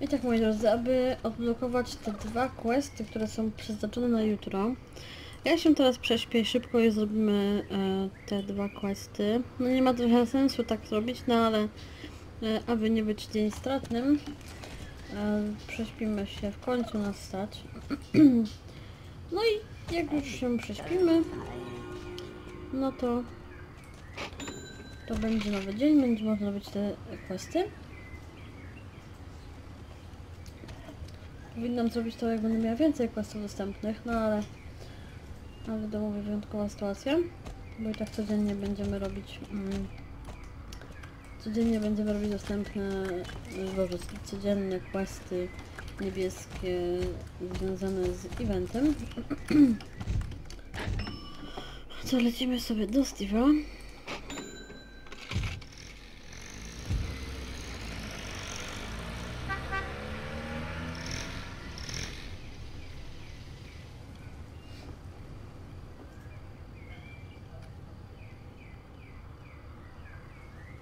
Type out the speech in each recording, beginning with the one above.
I tak moi drodzy, aby odblokować te dwa questy, które są przeznaczone na jutro, ja się teraz prześpię i szybko je zrobimy, e, te dwa questy. No nie ma trochę sensu tak zrobić, no ale e, aby nie być dzień stratnym, e, prześpimy się, w końcu nas stać. no i jak już się prześpimy, no to to będzie nowy dzień, będzie można robić te questy. Powinnam zrobić to, jak będę miała więcej questów dostępnych, no ale... Ale wiadomo, wyjątkowa sytuacja. Bo i tak codziennie będziemy robić... Mm, codziennie będziemy robić dostępne... y, Boże, codzienne questy niebieskie związane z eventem. Co, lecimy sobie do Steve'a.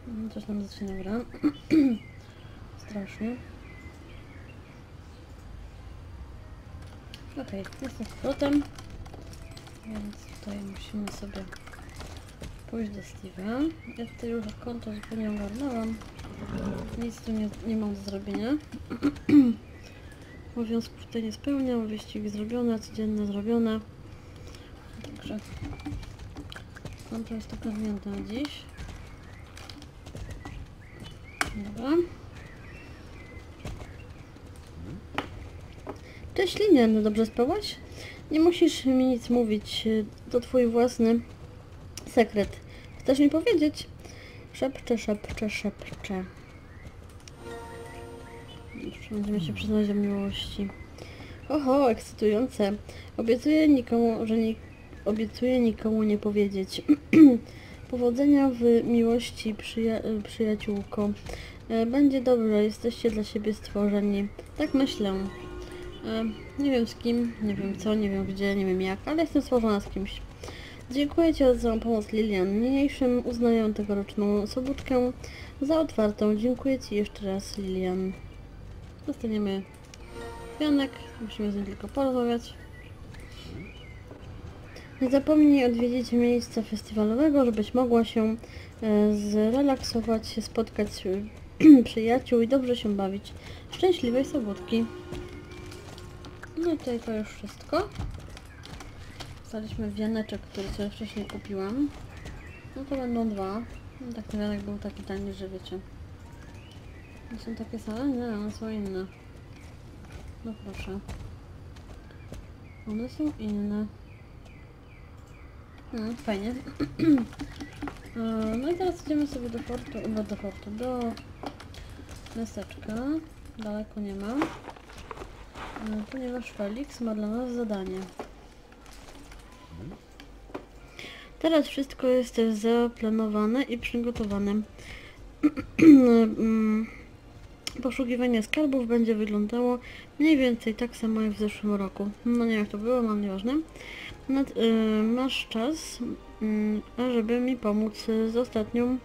Mm, Coś nam zaczyna gra. Strasznie. Okej, jestem z powrotem. Więc tutaj musimy sobie pójść do Steve'a. Ja tutaj już konto zupełnie ogarnęłam. Nic tu nie, nie mam do zrobienia. Obowiązków tutaj nie spełniam. Wyścigi zrobione, codzienne zrobione. Także konto jest ogarnięte na dziś. Dobra. Cześć Linian, no dobrze spałaś? Nie musisz mi nic mówić, y, to twój własny sekret. Chcesz mi powiedzieć? Szepczę, szepczę. Już będziemy się przyznać do miłości. Oho, ekscytujące. Obiecuję nikomu, że ni obiecuję nikomu nie powiedzieć. Powodzenia w miłości, przyja przyjaciółko. E, Będzie dobrze, jesteście dla siebie stworzeni. Tak myślę. E, Nie wiem z kim, nie wiem co, nie wiem gdzie, nie wiem jak, ale jestem stworzona z kimś. Dziękuję Ci za pomoc Lilian. Niniejszym uznaję tegoroczną sobótkę za otwartą. Dziękuję Ci jeszcze raz Lilian. Dostaniemy pianek, musimy z nim tylko porozmawiać. Nie zapomnij odwiedzić miejsca festiwalowego, żebyś mogła się e, zrelaksować, spotkać e, przyjaciół i dobrze się bawić. Szczęśliwej sobotki. No i tutaj to już wszystko. Dostaliśmy wianeczek, który sobie wcześniej kupiłam. No to będą dwa. No, tak wianek był taki tani, że wiecie. Nie są takie same? Nie, one są inne. No proszę. One są inne. No, fajnie. E, No i teraz idziemy sobie do fortu, no do fortu, do miasteczka. Daleko nie ma. E, Ponieważ Felix ma dla nas zadanie. Teraz wszystko jest zaplanowane i przygotowane. Mm, Poszukiwanie skarbów będzie wyglądało mniej więcej tak samo jak w zeszłym roku. No nie wiem jak to było, mam nieważne. Nad, y, masz czas, y, żeby mi pomóc z ostatnią,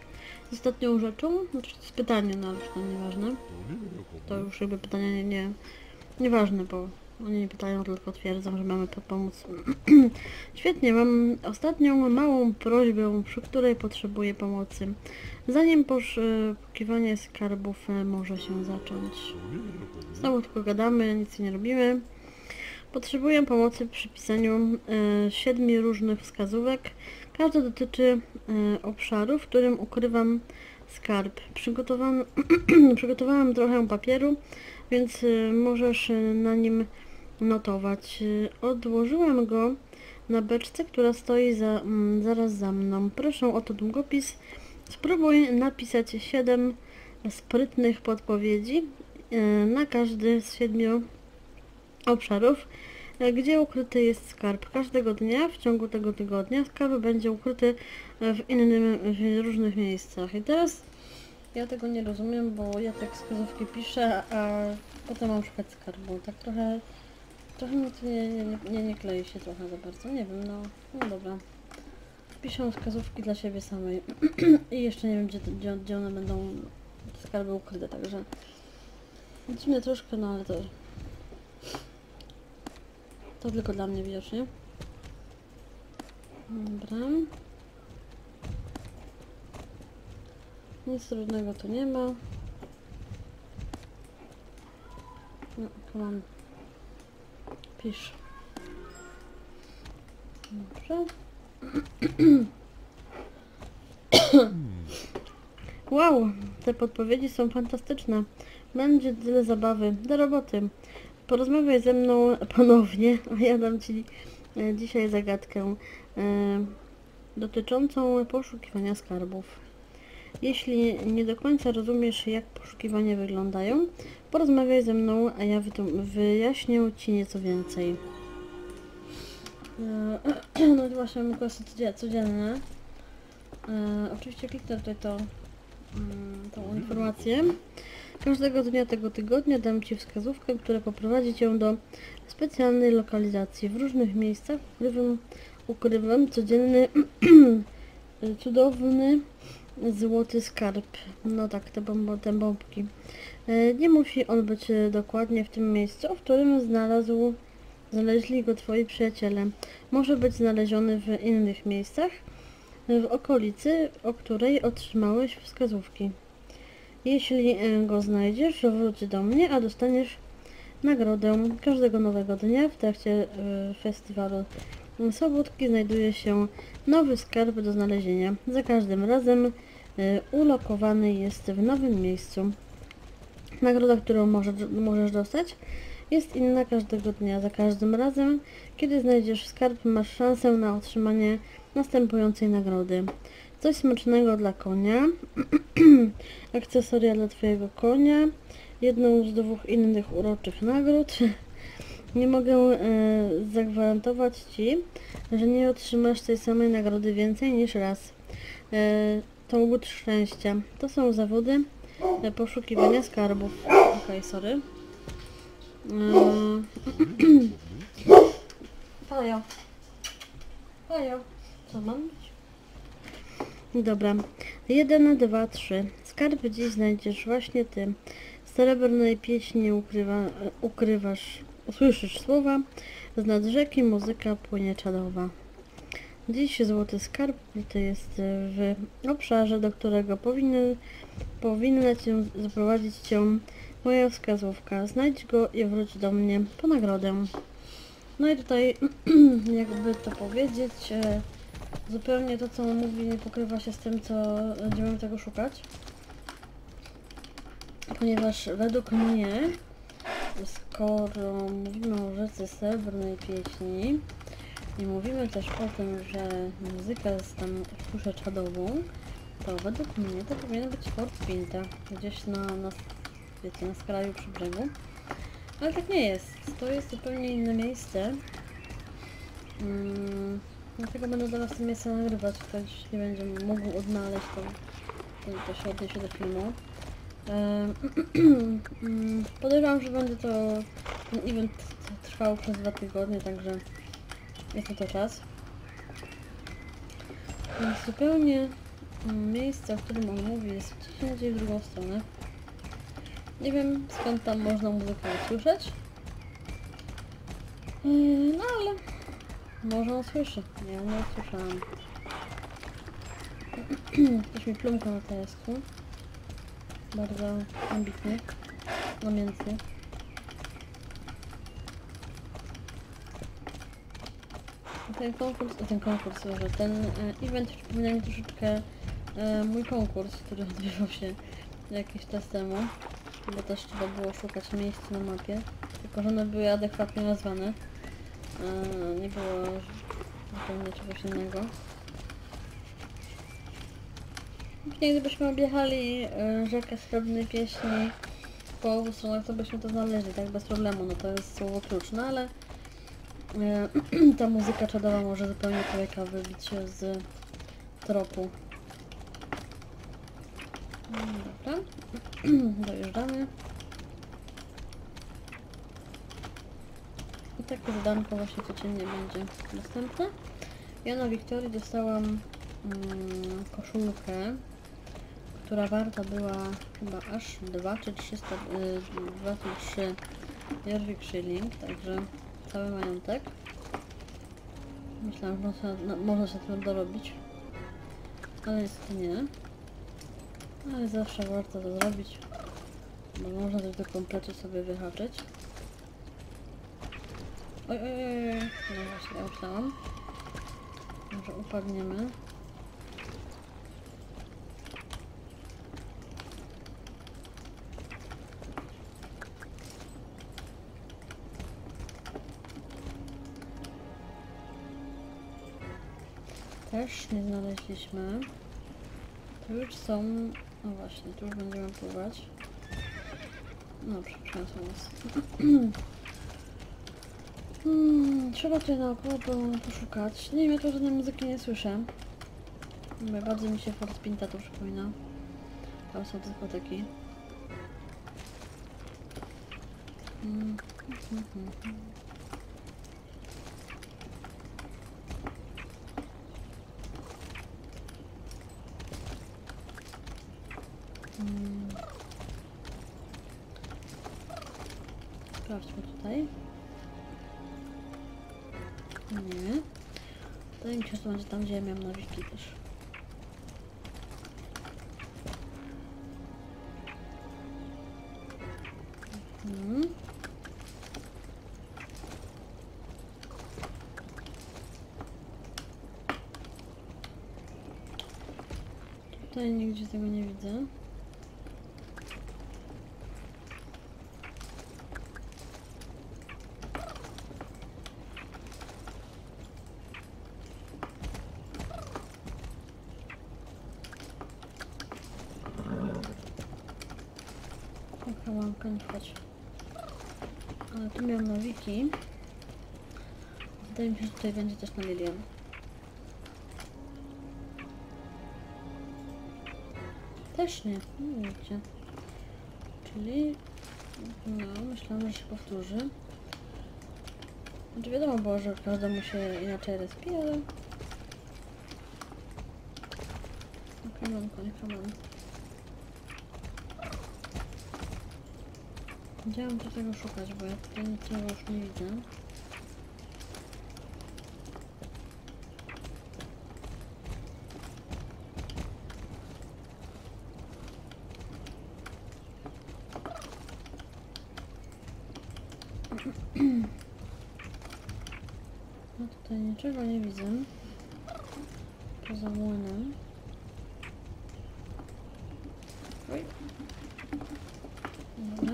z ostatnią rzeczą. Znaczy z pytaniem, no ale to nieważne. To już jakby pytania nie, nie, nieważne, bo oni nie pytają, tylko twierdzą, że mamy po- pomóc. Świetnie, mam ostatnią małą prośbę, przy której potrzebuję pomocy. Zanim poszukiwanie skarbów e, może się zacząć. Znowu tylko gadamy, nic nie robimy. Potrzebuję pomocy przy pisaniu e, siedmiu różnych wskazówek. Każda dotyczy e, obszaru, w którym ukrywam skarb. Przygotowałam trochę papieru, więc e, możesz e, na nim notować. E, Odłożyłam go na beczce, która stoi za, mm, zaraz za mną. Proszę o to długopis. Spróbuj napisać 7 sprytnych podpowiedzi na każdy z siedmiu obszarów, gdzie ukryty jest skarb. Każdego dnia w ciągu tego tygodnia skarb będzie ukryty w innym, w różnych miejscach. I teraz ja tego nie rozumiem, bo ja tak wskazówki piszę, a potem mam szukać skarbu. Tak trochę, trochę mi to nie, nie, nie, nie klei się trochę za bardzo. Nie wiem, no, no dobra. Piszę wskazówki dla siebie samej. I jeszcze nie wiem, gdzie, gdzie, gdzie one będą skarby ukryte, także Dziwne troszkę, no ale to... To tylko dla mnie widocznie. Dobra. Nic trudnego tu nie ma. No, come on. Pisz. Dobrze. Wow, te podpowiedzi są fantastyczne. Będzie tyle zabawy. Do roboty. Porozmawiaj ze mną ponownie, a ja dam Ci e, dzisiaj zagadkę e, dotyczącą poszukiwania skarbów. Jeśli nie do końca rozumiesz, jak poszukiwania wyglądają, porozmawiaj ze mną, a ja wyjaśnię Ci nieco więcej. E, No i właśnie codzie- codzienne. Oczywiście kliknę tutaj to, mm, tą informację. Każdego dnia tego tygodnia dam Ci wskazówkę, która poprowadzi Cię do specjalnej lokalizacji. W różnych miejscach ukrywam, ukrywam codzienny, cudowny, złoty skarb. No tak, te, bombo, te bombki. E, Nie musi on być e, dokładnie w tym miejscu, w którym znalazł, znaleźli go Twoi przyjaciele. Może być znaleziony w innych miejscach, w okolicy, o której otrzymałeś wskazówki. Jeśli e, go znajdziesz, wróć do mnie, a dostaniesz nagrodę każdego nowego dnia w trakcie festiwalu Sobótki znajduje się nowy skarb do znalezienia. Za każdym razem ulokowany jest w nowym miejscu. Nagroda, którą możesz, dostać, jest inna każdego dnia. Za każdym razem, kiedy znajdziesz skarb, masz szansę na otrzymanie następującej nagrody. Coś smacznego dla konia, akcesoria dla Twojego konia, jedną z dwóch innych uroczych nagród. Nie mogę e, zagwarantować Ci, że nie otrzymasz tej samej nagrody więcej niż raz. E, to łód szczęścia. To są zawody e, poszukiwania skarbów. Okej, sorry. E, Pajo. Pajo. Co mam być? Dobra. Jeden, dwa, trzy. Skarb dziś znajdziesz właśnie ty. Z srebrnej pieśni ukrywa, ukrywasz, usłyszysz słowa. Z nad rzeki muzyka płynie czadowa. Dziś złoty skarb ukryty jest w obszarze, do którego powinien, powinna cię zaprowadzić cię moja wskazówka. Znajdź go i wróć do mnie po nagrodę. No i tutaj, jakby to powiedzieć, e, zupełnie to, co on mówi, nie pokrywa się z tym, co będziemy tego szukać. Ponieważ według mnie, skoro mówimy o rzece srebrnej pieśni i mówimy też o tym, że muzyka jest tam kuszę czadową, to według mnie to powinien być Fort Pinta, gdzieś na, na, wiecie, na skraju przy brzegu. Ale tak nie jest. To jest zupełnie inne miejsce. Mm, dlatego będę teraz to miejsce nagrywać. Ktoś nie będzie mógł odnaleźć, to, to, to się odniesie do filmu. Mm, Podejrzewam, że będzie to ten event trwał przez dwa tygodnie, także jest na to czas. Więc zupełnie mm, miejsce, o którym on mówi, jest gdzieś indziej w drugą stronę. Nie wiem skąd tam można muzykę usłyszeć. Yy, no ale może on słyszy. Ja nie usłyszałam. Ktoś mi plumka na telesku. Bardzo ambitny. Namiętny. Ten konkurs, ten konkurs, że ten e, event przypomina mi troszeczkę e, mój konkurs, który odbywał się jakiś czas temu bo też trzeba było szukać miejsc na mapie, tylko że one były adekwatnie nazwane. Eee, nie było zupełnie czegoś innego. Później gdybyśmy objechali e, rzekę Srebrnej Pieśni po obu stronach, to byśmy to znaleźli, tak bez problemu, no to jest słowo klucz, no ale e, ta muzyka czadowa może zupełnie człowieka wybić się z tropu. Dobra. Dojeżdżamy. I takie zadanko właśnie codziennie będzie dostępne. Ja na Wiktorii dostałam mm, koszulkę, która warta była chyba aż 2 czy 300, y, 2 czy 3 Jorvik Shilling, także cały majątek. Myślałam, że można, no, można się tym dorobić, ale niestety nie. Ale zawsze warto to zrobić, bo można coś do kompletu sobie wyhaczyć. Oj, oj, oj, oj. no właśnie, ja myślałam. Może upadniemy. Też nie znaleźliśmy. Tu już są... No właśnie, tu już będziemy pływać. No, przepraszam was. Hmm, trzeba tutaj naokoło po- poszukać. Nie wiem, ja tu żadnej muzyki nie słyszę. Mówię, Bardzo mi się Fort Pinta to przypomina. Tam są dyskoteki. Mm, mhm, Sprawdźmy tutaj. Nie. Wydaje mi się, że będzie tam, gdzie ja miałem nawiki też. Mhm. Tutaj nigdzie tego nie widzę. Łamka, nie wchodź. Ale tu miałam nawiki. Wydaje mi się, że tutaj będzie też na milion. Też nie, no widzicie. Czyli, no, myślałam, że się powtórzy. Znaczy wiadomo było, że każdemu się inaczej respi, ale... Okej, mam konie, mam. Gdzie mam tego szukać, bo ja tutaj niczego już nie widzę. No tutaj niczego nie widzę. Poza młynem. Oj. Dobra.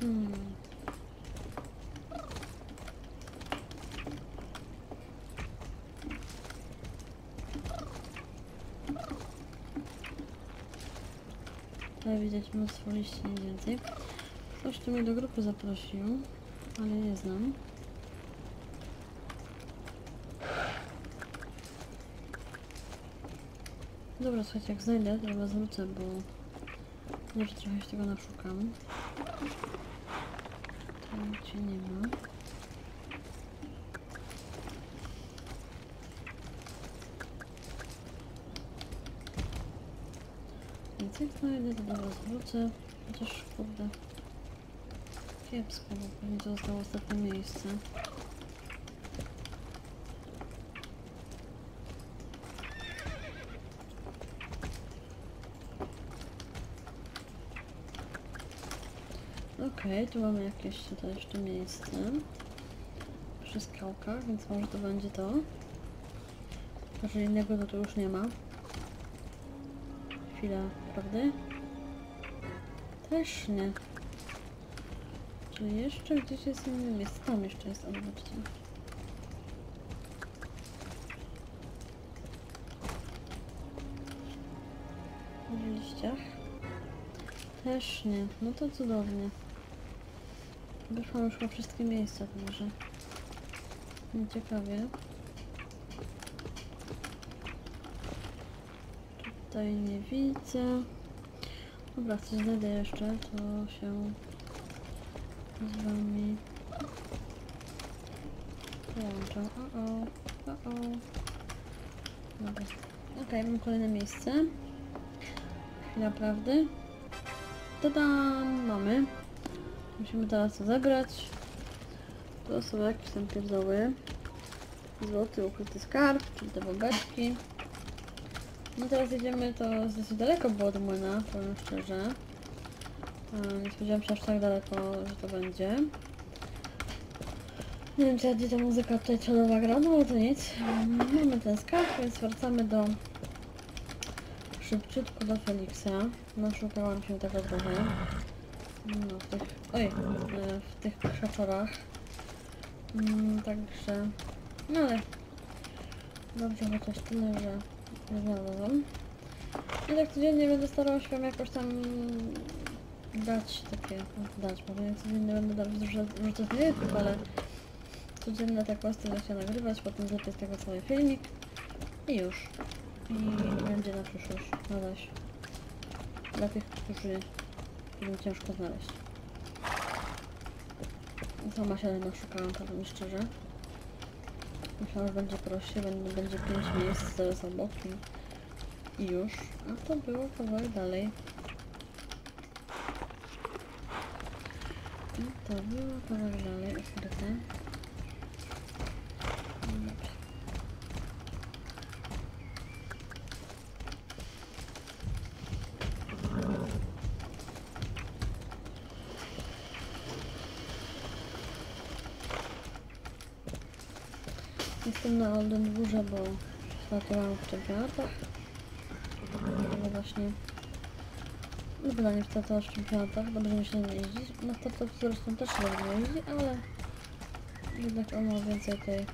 Hmm. Tutaj widać mnóstwo liści więcej. Ktoś tu mnie do grupy zaprosił, ale nie znam. Dobra, słuchajcie, jak znajdę, to chyba zwrócę, bo może trochę się tego naszukam. Tam cię nie ma. Jak znajdę, to dobra, zwrócę. Chociaż kurde. Kiepsko, bo pewnie to zostało ostatnie miejsce. Okej, tu mamy jakieś tutaj jeszcze miejsce przy skałkach, więc może to będzie to. Może innego to tu już nie ma. Chwila, prawdy? Też nie. Czy jeszcze gdzieś jest inne miejsce? Tam jeszcze jest, zobaczcie. W liściach? Też nie. No to cudownie. Wyszłam już na wszystkie miejsca, także nieciekawie. Tutaj nie widzę. Dobra, coś znajdę jeszcze, to się z wami połączę. O, o, o, o. Dobra. Okej, mam kolejne miejsce. Chwila prawdy. Tada! Mamy. Musimy teraz to zebrać. To są jakieś tam pierdoły. Złoty ukryty skarb, czyli te bobeczki. No teraz jedziemy, to dosyć daleko było do młyna, powiem szczerze. E, Nie spodziewałam się aż tak daleko, że to będzie. Nie wiem, czy gdzie ta muzyka tutaj celowa gra, no ale to nic. Mamy ten skarb, więc wracamy do... Szybciutko do Feliksa. Naszukałam się tego trochę. No, w tych... Oj! e, W tych krzaczorach. Mm, Także... No ale... Dobrze chociaż tyle, że nie znalazłam. I tak codziennie będę starała się wam jakoś tam dać takie, no, dać, może nie codziennie będę dać wrzucać na YouTube, ale codzienne tak staram się nagrywać, potem zrobię z tego cały filmik i już. I będzie na przyszłość, na razie. Dla tych, którzy którym ciężko znaleźć. Sama się szukałam, powiem szczerze. Myślałam, że będzie prościej, będzie, będzie 5 miejsc zaraz obok i, już. A to było kawałek dalej. I to było kawałek dalej, ukryte. No Dobrze. Jestem na Olden Górze, bo startowałam w czempionatach. Ale właśnie... No chyba nie startowałam w czempionatach, dobrze mi się nie jeździć. Na startach zresztą też dobrze jeździ, ale... Jednak on ma więcej tej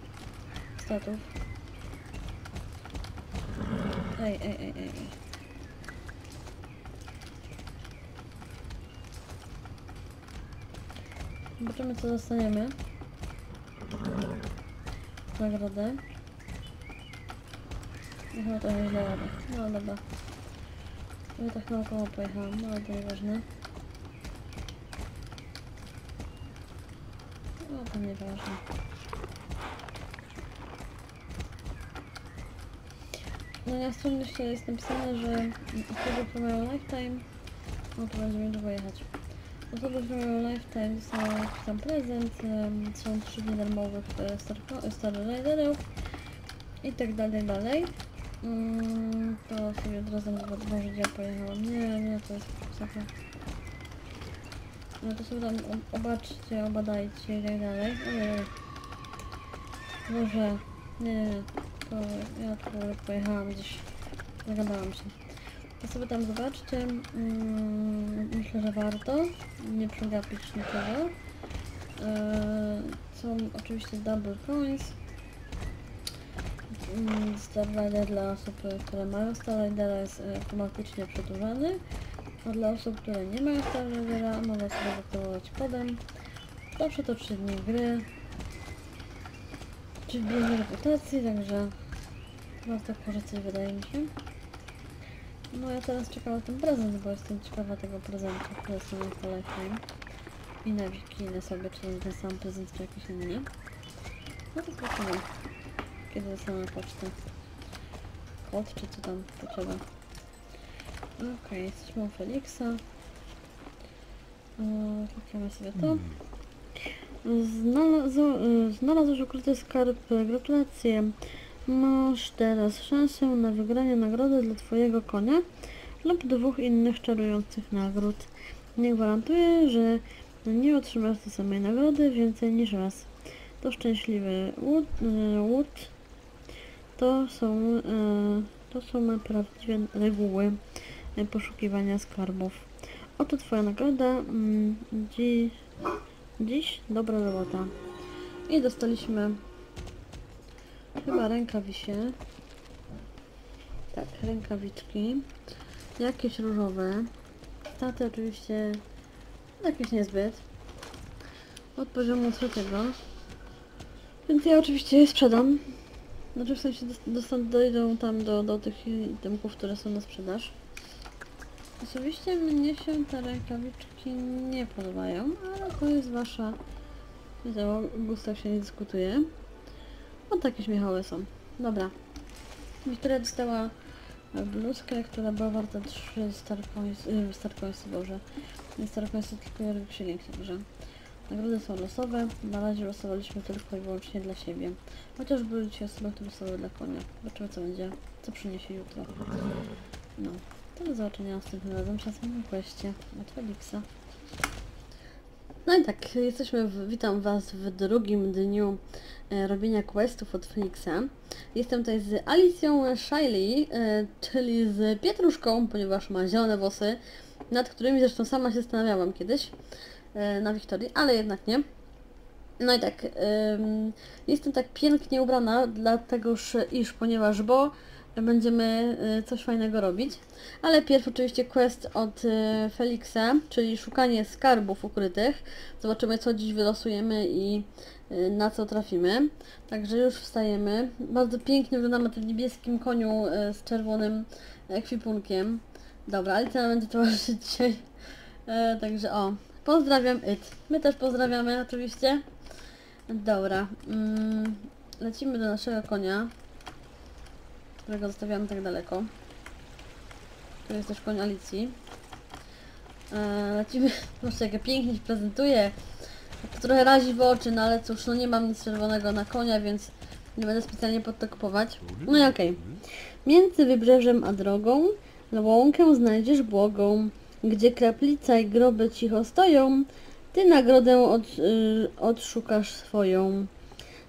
statów. Ej, ej, ej. ej. Zobaczymy co dostaniemy. Nagrodę. No to nie źle jadę. No dobra. Ja tak naokoło pojechałam, no ale to nieważne. No to nieważne. No na stronie jeszcze jest napisane, że osoby, które mają lifetime, no to będzie mi długo jechać. Osoby, które mają lifetime dostaną jakiś tam prezent, są trzy dni darmowych e, Star, Star Riderów i tak dalej, dalej. Mm, to sobie od razu gdzie ja pojechałam. Nie, nie, to jest masakra. No to sobie tam obaczcie, obadajcie i tak dalej. Ojej. Boże, nie, to ja tu pojechałam gdzieś, zagadałam się. To sobie tam zobaczcie, mm, myślę, że warto nie przegapić niczego. Eee, są oczywiście double coins. Star Rider dla osób, które mają Star Ridera jest e, automatycznie przedłużany, a dla osób, które nie mają Star Ridera mogą sobie zaktywować kodem. Zawsze to 3 dni gry. Czy wbijanie reputacji, także warto korzystać wydaje mi się. No ja teraz czekam na ten prezent, bo jestem ciekawa tego prezentu, który jest na Lifetime. I na Wiki, na sobie, czy ten sam prezent, czy jakiś inny. No to zobaczymy, dostanę pocztę. Kod, czy co tam potrzeba. Okej, jesteśmy u Felixa. Eee, Klikamy sobie to. Znalazł, e, znalazłeś ukryty skarb. Gratulacje. Masz teraz szansę na wygranie nagrody dla Twojego konia lub dwóch innych czarujących nagród. Nie gwarantuję, że nie otrzymasz tej samej nagrody więcej niż raz. To szczęśliwy łód. e, łód. To są, e, to są prawdziwe reguły e, poszukiwania skarbów. Oto Twoja nagroda. Mm, Dziś, dziś dobra robota. I dostaliśmy chyba rękawisie. Tak, rękawiczki. Jakieś różowe. Staty oczywiście jakieś niezbyt. Od poziomu trzeciego. Więc ja oczywiście je sprzedam. Znaczy w sensie dojdą tam do, do tych itemków, które są na sprzedaż. Osobiście mnie się te rękawiczki nie podobają, ale to jest wasza... Wiecie, o gustach się nie dyskutuje. O takie śmiechowe są. Dobra. Wiktoria dostała bluzkę, która była warta 3 star coins, y, star coins, boże. Nie star coins, tylko Shilling, także. Nagrody są losowe, na razie losowaliśmy tylko i wyłącznie dla siebie. Chociaż były dzisiaj osoby, które losowały dla konia. Zobaczymy co będzie, co przyniesie jutro. No, to do zobaczenia następnym razem, czasem na kwestie od Felixa. No i tak, jesteśmy, w, witam Was w drugim dniu e, robienia questów od Felixa. Jestem tutaj z Alicją Shiley, e, czyli z Pietruszką, ponieważ ma zielone włosy, nad którymi zresztą sama się zastanawiałam kiedyś na Wiktorii, ale jednak nie. No i tak, jestem tak pięknie ubrana, dlatego iż, ponieważ, bo będziemy y, coś fajnego robić. Ale pierw oczywiście quest od y, Felixa, czyli szukanie skarbów ukrytych. Zobaczymy co dziś wylosujemy i na co trafimy. Także już wstajemy. Bardzo pięknie wyglądamy na tym niebieskim koniu z czerwonym ekwipunkiem. Dobra, Alicja będzie towarzyszyć dzisiaj. E, także o, pozdrawiam It. My też pozdrawiamy oczywiście. Dobra, mm, lecimy do naszego konia którego zostawiamy tak daleko. Tu jest też koń Alicji. Eee, lecimy, proszę jak pięknie się prezentuje. Trochę razi w oczy, no ale cóż, no nie mam nic czerwonego na konia, więc nie będę specjalnie pod to kupować. No i okej. Okay. Między wybrzeżem a drogą łąkę znajdziesz błogą, gdzie kraplica i groby cicho stoją, ty nagrodę od, y, odszukasz swoją.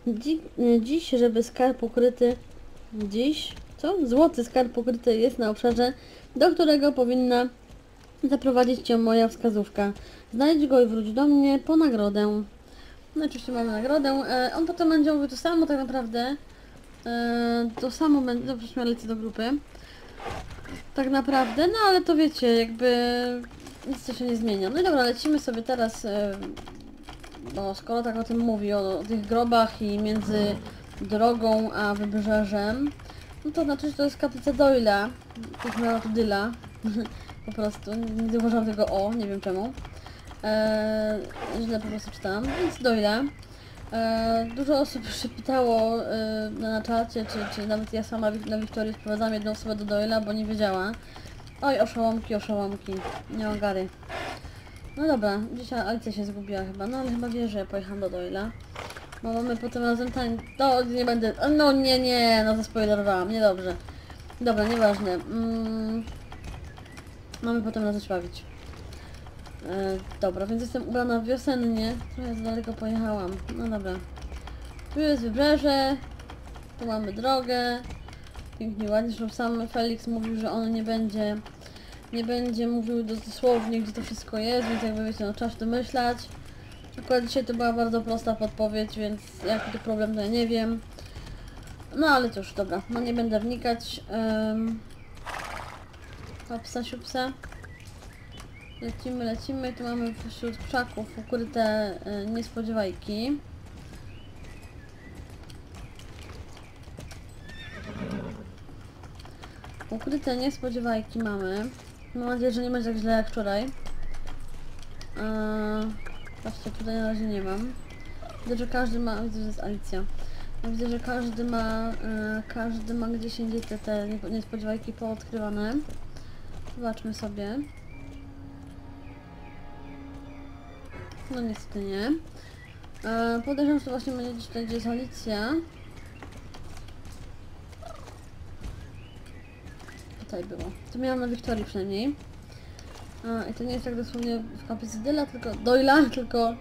Dzi, dziś, żeby skarb ukryty, dziś co? Złoty skarb pokryty jest na obszarze, do którego powinna zaprowadzić Cię moja wskazówka. Znajdź go i wróć do mnie po nagrodę. No oczywiście mamy nagrodę. E, on potem będzie mówił to samo tak naprawdę. E, to samo będzie... Dobrze, lecę do grupy. Tak naprawdę, no ale to wiecie, jakby nic się nie zmienia. No i dobra, lecimy sobie teraz, e, bo skoro tak o tym mówi, o, o tych grobach i między drogą a wybrzeżem, no to znaczy, że to jest kaplica Doyla. Tu Dyla. po prostu. Nie zauważyłam tego O, nie wiem czemu. Eee, źle po prostu czytałam. Więc Doyla. Eee, dużo osób się pytało e, na czacie, czy, czy nawet ja sama na Wiktorii sprowadzałam jedną osobę do Doyla, bo nie wiedziała. Oj, oszołomki, oszołomki. Nie mam gary. No dobra, dzisiaj Alicja się zgubiła chyba, no ale chyba wie, że ja pojechałam do Doyla. Bo mamy potem razem tań... No, nie będę... No nie, nie, no zaspoilerowałam, niedobrze. Dobra, nieważne. Mm... Mamy potem razem się bawić. E, dobra, więc jestem ubrana wiosennie. Trochę za daleko pojechałam. No dobra. Tu jest wybrzeże. Tu mamy drogę. Pięknie, ładnie. Zresztą sam Felix mówił, że on nie będzie... Nie będzie mówił dosłownie, gdzie to wszystko jest, więc jakby wiecie, no trzeba się domyślać. Akurat dzisiaj to była bardzo prosta podpowiedź, więc jaki to problem, to ja nie wiem. No ale cóż, dobra, no nie będę wnikać. Um, hopsa, siupsa. Lecimy, lecimy. Tu mamy wśród krzaków ukryte y, niespodziewajki. Ukryte niespodziewajki mamy. Mam nadzieję, że nie będzie tak źle jak wczoraj. Yy, Patrzcie, tutaj na razie nie mam. Widzę, że każdy ma... Widzę, że jest Alicja. Widzę, że każdy ma... Yy, każdy ma gdzieś indziej te, te niespodziewajki poodkrywane. Zobaczmy sobie. No niestety nie. Yy, podejrzewam, że to właśnie będzie gdzieś tutaj, gdzie jest Alicja. Tutaj było. To miałam na Wiktorii przynajmniej. A, i to nie jest tak dosłownie w kaplicy Dyla, tylko Doyla, tylko...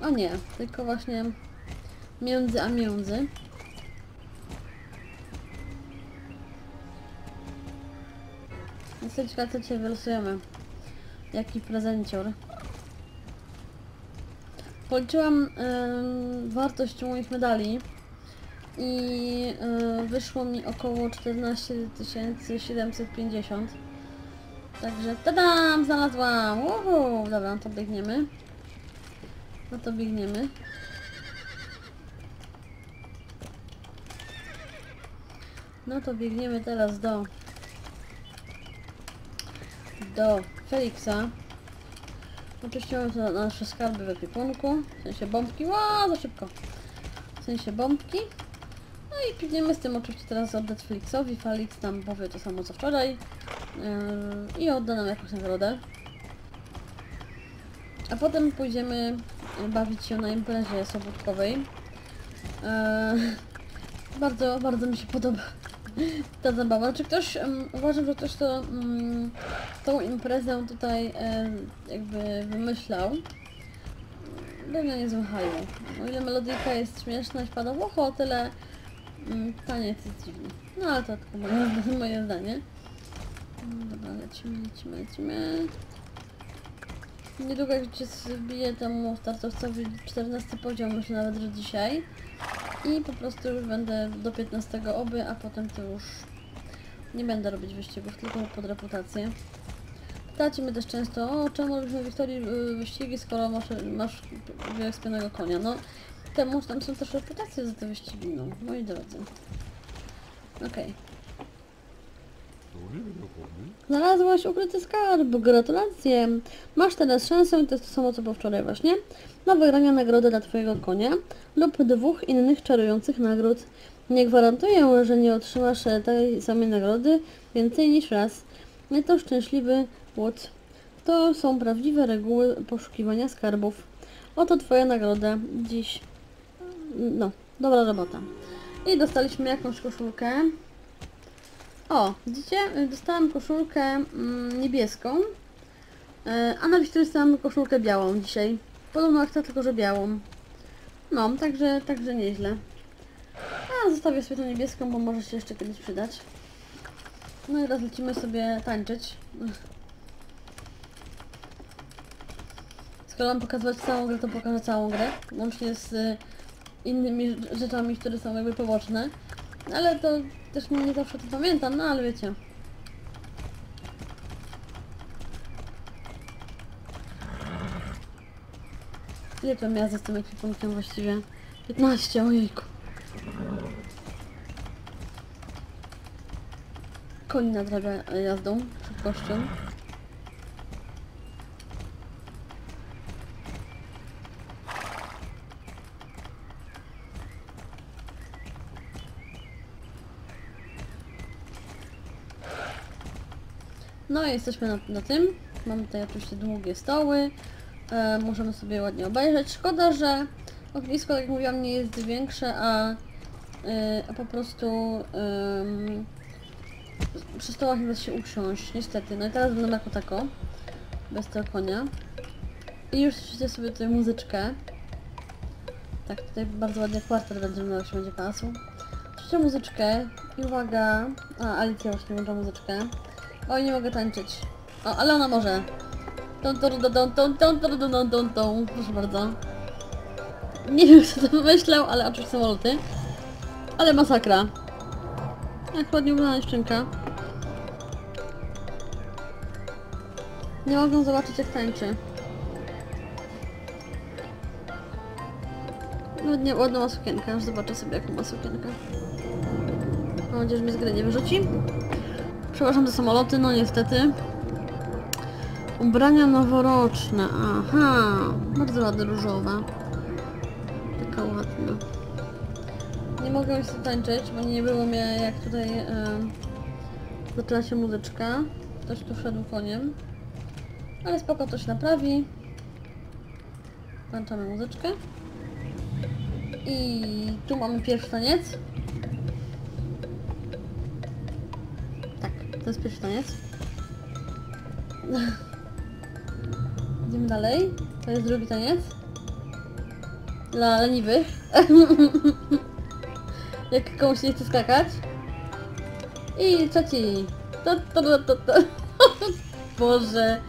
O nie, tylko właśnie między a między. Jestem ciekawa, co dzisiaj wylosujemy. Jaki prezencior. Policzyłam yy, wartość moich medali i yy, wyszło mi około 14 750 Także tadam, znalazłam! Uhu! Dobra, no to biegniemy. No to biegniemy. No to biegniemy teraz do do Felixa. Oczywiście mamy nasze skarby w ekwipunku. W sensie bombki. Ła, za szybko. W sensie bombki. No i biegniemy z tym oczywiście teraz od Netflixowi. Felix nam powie to samo co wczoraj. Yy, I odda nam jakąś nagrodę. A potem pójdziemy bawić się na imprezie sobotkowej. Yy, bardzo, bardzo mi się podoba ta zabawa. Czy ktoś, um, uważam, że ktoś to, um, tą imprezę tutaj jakby wymyślał. Pewnie nie złychają. O ile melodyjka jest śmieszna i wpada w ucho, o tyle mm, taniec jest dziwny. No ale to tylko moje, moje zdanie. Dobra, lecimy, lecimy, lecimy. Niedługo jak się zbije temu startowcowi 14 poziom, myślę nawet, że dzisiaj. I po prostu już będę do 15 oby, a potem to już nie będę robić wyścigów, tylko pod reputację. Pytacie mnie też często, o czemu robimy Wiktorii y, wyścigi, skoro masz, masz wyekspionego konia. No, temu tam są też reputacje za te wyścigi, no, moi drodzy. Okej. Znalazłaś ukryty skarb, gratulacje! Masz teraz szansę, i to jest to samo co po wczoraj właśnie, na wygranie nagrody dla Twojego konia lub dwóch innych czarujących nagród. Nie gwarantuję, że nie otrzymasz e, tej samej nagrody więcej niż raz. Nie to szczęśliwy łód. To są prawdziwe reguły poszukiwania skarbów. Oto Twoja nagroda dziś. No, dobra robota. I dostaliśmy jakąś koszulkę. O, widzicie? Dostałam koszulkę mm, niebieską, e, a na Wiktorii dostałam koszulkę białą dzisiaj. Podobno jak ta, tylko że białą. No, także, także nieźle. A, zostawię sobie tą niebieską, bo może się jeszcze kiedyś przydać. No i teraz lecimy sobie tańczyć. Skoro mam pokazywać całą grę, to pokażę całą grę. Łącznie z y, innymi rzeczami, które są jakby poboczne. Ale to też nie zawsze to pamiętam, no ale wiecie. Ile to miała z tym ekwipunkiem właściwie? 15, ojejku. Koń nadrabia e, jazdą, szybkością. No i jesteśmy na, na tym. Mamy tutaj oczywiście długie stoły. E, możemy sobie ładnie obejrzeć. Szkoda, że ognisko, tak jak mówiłam, nie jest większe, a, e, a po prostu em, przy stołach nie da się usiąść, niestety. No i teraz będę jako tako, bez tego konia. I już słyszycie sobie tutaj muzyczkę. Tak, tutaj bardzo ładnie kwartet będzie miał się będzie pasł. Słyszycie muzyczkę i uwaga... A, Alicja właśnie włącza muzyczkę. Oj, nie mogę tańczyć. O, ale ona może. Ton, ton, ton, ton, ton, ton, ton, ton, ton. Proszę bardzo. Nie wiem kto to wymyślał, ale oczywiście samoloty. Ale masakra. Jak ładnie ubrana dziewczynka. Nie mogę zobaczyć jak tańczy. Ładnie, ładna ma sukienkę, zobaczę sobie jaką ma sukienkę. Mam nadzieję, że mnie z gry nie wyrzuci. Przepraszam te samoloty, no niestety. Ubrania noworoczne, aha. Bardzo ładna różowa. Taka ładna. Nie mogę już tańczyć, bo nie było mnie jak tutaj e, zaczęła się muzyczka. Ktoś tu wszedł koniem. Ale spoko, się naprawi. Włączamy muzyczkę. I tu mamy pierwszy taniec. To jest pierwszy taniec. Idziemy dalej. To jest drugi taniec. Dla leniwych. Jak komuś nie chce skakać. I trzeci. To, to, to, to, to. Boże.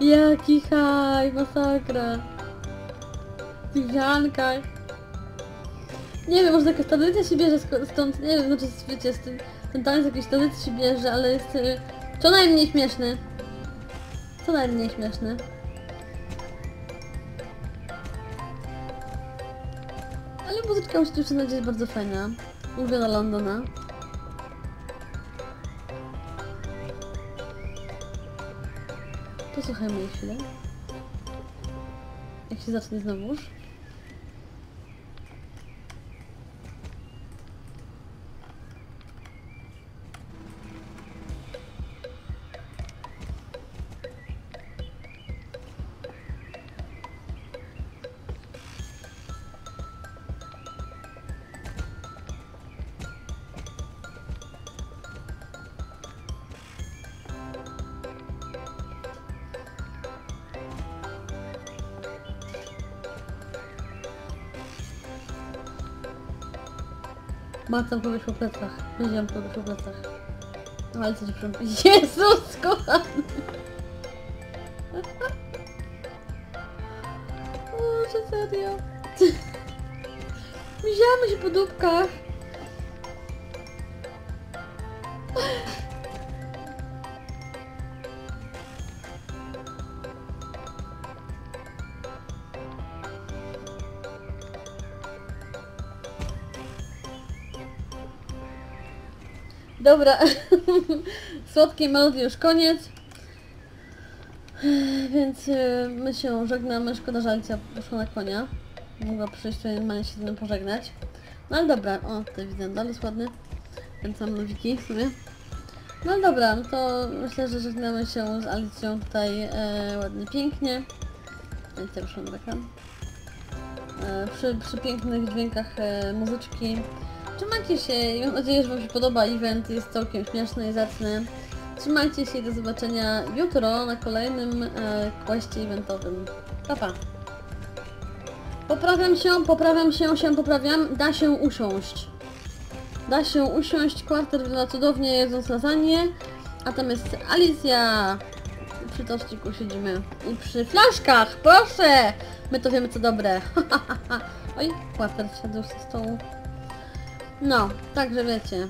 Jaki haj, masakra. W. Nie wiem, może jakaś tradycja się bierze sk- stąd, nie wiem, znaczy wiecie, z tym, ten taniec jakiejś tradycji się bierze, ale jest y, co najmniej śmieszny. Co najmniej śmieszny. Ale muzyczka muszę tu przyznać, jest bardzo fajna. Ulubiona Londona. Posłuchajmy jej chwilę. Jak się zacznie znowuż. Macam kogoś po plecach. Widziałam kogoś po plecach. No ale co ci przypomina? Jezus, kochany! Boże, serio. Widziałamy się po dupkach. Dobra, słodkiej melodii już koniec. Więc y, my się żegnamy. Szkoda, że Alicja poszła na konia. Mogła przyjść tutaj normalnie się z mną pożegnać. No ale dobra, o tutaj widzę, dalej jest ładny. Ten sam w sumie. No dobra, no to myślę, że żegnamy się z Alicją tutaj e, ładnie, pięknie. Alicja wyszła na ekran. E, przy, przy pięknych dźwiękach e, muzyczki. Trzymajcie się mam nadzieję, że Wam się podoba. Event jest całkiem śmieszny i zacny. Trzymajcie się i do zobaczenia jutro na kolejnym e, eventowym. Pa, pa. Poprawiam się, poprawiam się, się poprawiam. Da się usiąść. Da się usiąść, kwarter wygląda cudownie jedząc lasagne. A tam jest Alicja. Przy tościku siedzimy. I przy flaszkach, proszę! My to wiemy co dobre. Oj, kwarter wszedł ze stołu. No, także wiecie.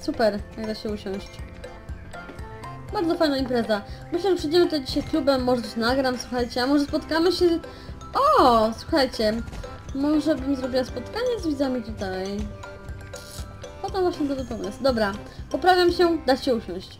Super, jak da się usiąść. Bardzo fajna impreza. Myślę, że przyjdziemy tutaj dzisiaj klubem, może coś nagram, słuchajcie, a może spotkamy się... O, słuchajcie, może bym zrobiła spotkanie z widzami tutaj. To właśnie dobry pomysł. Dobra, poprawiam się, da się usiąść.